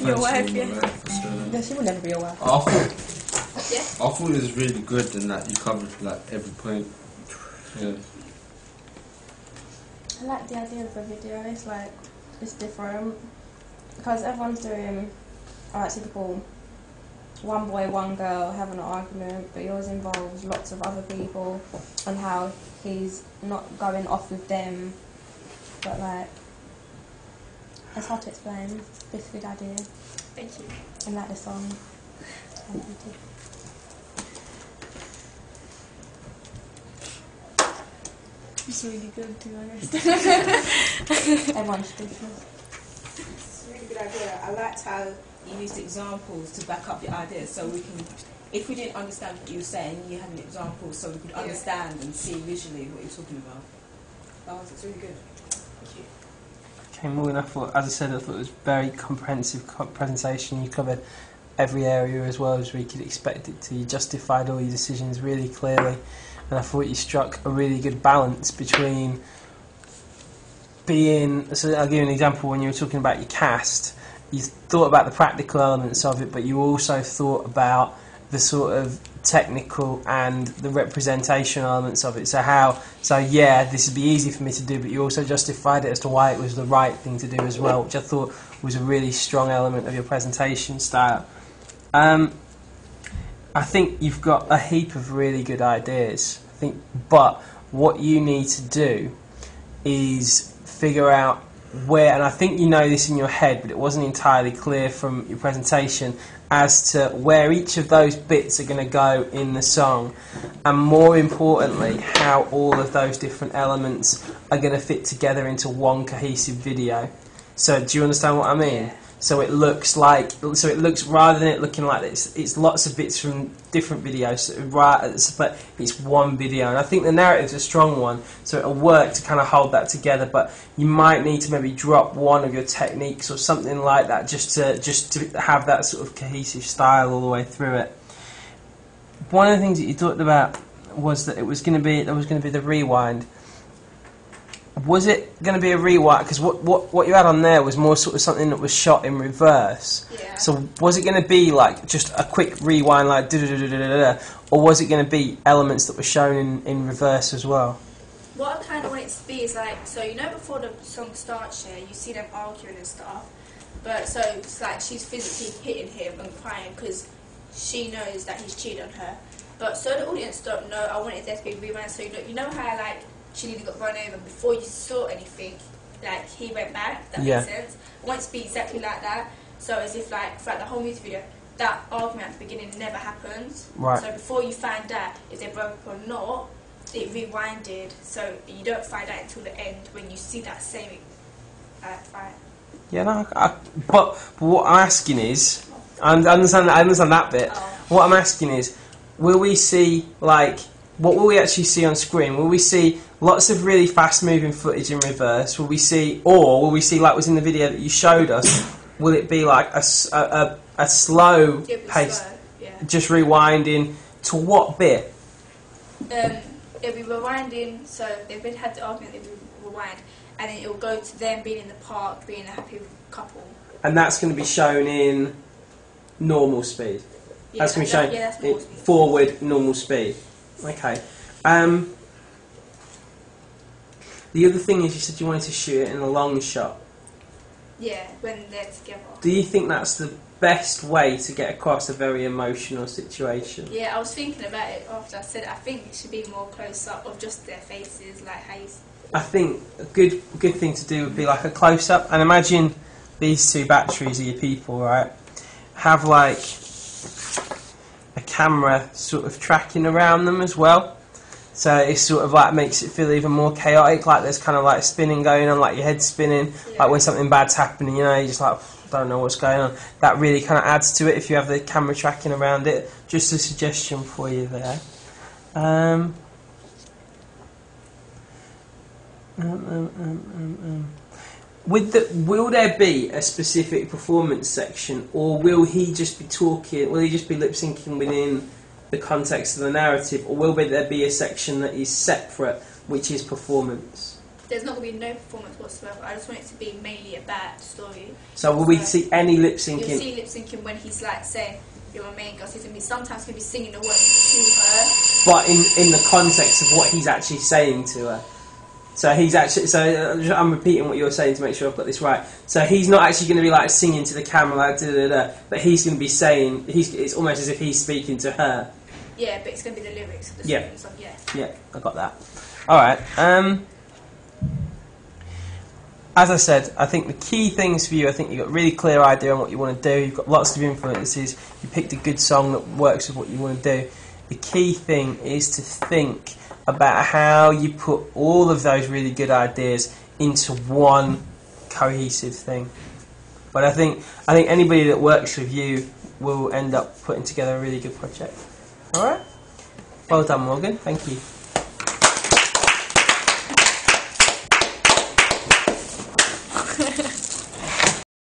Your wife, my yeah. life, No, she would never be your wife. I thought, Yeah. I thought it really good and that you covered like every point. Yeah. I like the idea of the video. It's like it's different because everyone's doing like typical one boy, one girl having an argument, but yours involves lots of other people and how he's not going off with them, but like it's hard to explain. It's a good idea. Thank you. and like the song. And you too. It's really good, to be honest. Everyone's speechless. It's a really good idea. I liked how you used examples to back up your ideas so we can, if we didn't understand what you were saying, you had an example so we could Yeah. understand and see visually what you're talking about. That was, it's really good. Thank you. Okay, Morgan, I thought, as I said, I thought it was a very comprehensive co- presentation. You covered every area as well as we could expect it to. You justified all your decisions really clearly, and I thought you struck a really good balance between being. So I'll give you an example. When you were talking about your cast, you thought about the practical elements of it, but you also thought about the sort of technical and the representation elements of it. So how? So yeah, this would be easy for me to do, but you also justified it as to why it was the right thing to do as well, which I thought was a really strong element of your presentation style. Um, I think you've got a heap of really good ideas. I think, but what you need to do is figure out where, and I think you know this in your head, but it wasn't entirely clear from your presentation as to where each of those bits are going to go in the song, and more importantly, how all of those different elements are going to fit together into one cohesive video. So, do you understand what I mean? So it looks like, so it looks rather than it looking like it's, it's lots of bits from different videos, right? But it's one video, and I think the narrative's a strong one, so it'll work to kind of hold that together. But you might need to maybe drop one of your techniques or something like that, just to just to have that sort of cohesive style all the way through it. One of the things that you talked about was that it was going to be there was going to be the rewind. Was it going to be a rewind? Because what, what, what you had on there was more sort of something that was shot in reverse. Yeah. So was it going to be like just a quick rewind, like da da da da da da, or was it going to be elements that were shown in, in reverse as well? What I kind of want it to be is like, so you know before the song starts, yeah, you see them arguing and stuff. But so it's like she's physically hitting him and crying because she knows that he's cheated on her. But so the audience don't know, I wanted there to be rewind. So you know, you know how like she nearly got run over before you saw anything, like he went back. That Yeah. makes sense. I want it to be exactly like that. So as if like throughout the whole music video, that argument at the beginning never happens. Right. So before you find out if they broke up or not, it rewinded, so you don't find out until the end when you see that same uh, fight. Yeah, no, I, but, but what I'm asking is, I understand, I understand that bit. Oh. What I'm asking is, will we see like what will we actually see on screen? Will we see lots of really fast-moving footage in reverse? Will we see, or will we see like was in the video that you showed us? Will it be like a, slow It'll be pace, slow, yeah. just rewinding to what bit? Um, it'll be rewinding, so they've been had the argument, it'll be rewind, and then it'll go to them being in the park, being a happy couple. And that's going to be shown in normal speed. Yeah, that's going to be that- shown in forward normal speed. Okay. Um, the other thing is, you said you wanted to shoot it in a long shot. Yeah, when they're together. Do you think that's the best way to get across a very emotional situation? Yeah, I was thinking about it after I said it. I think it should be more close up of just their faces, like how you. I think a good good thing to do would be like a close up, and imagine these two batteries are your people, right? Have like a camera sort of tracking around them as well. So it sort of like makes it feel even more chaotic, like there's kind of like spinning going on, like your head's spinning, Yeah. like when something bad's happening, you know, you just like don't know what's going on. That really kind of adds to it if you have the camera tracking around it. Just a suggestion for you there. Um, um, um, um, um, um. With the, will there be a specific performance section, or will he just be talking? Will he just be lip syncing within the context of the narrative, or will there be a section that is separate, which is performance? there's not going to be no performance whatsoever. I just want it to be mainly a bad story. So will we see any lip syncing? You'll see lip syncing when he's like saying, "You're my main girl." So he's gonna be sometimes gonna be singing the words to her. but in in the context of what he's actually saying to her. So he's actually so uh, I'm repeating what you're saying to make sure I've got this right. So he's not actually going to be like singing to the camera, like, da, da, da, but he's going to be saying he's it's almost as if he's speaking to her. Yeah, but it's gonna be the lyrics of the Yeah. song and stuff. Yeah. Yeah, I got that. All right. Um, as I said, I think the key things for you, I think you've got a really clear idea on what you want to do. You've got lots of influences. You picked a good song that works with what you want to do. The key thing is to think about how you put all of those really good ideas into one cohesive thing. But I think I think anybody that works with you will end up putting together a really good project. All right. Well done, Morgan. Thank you.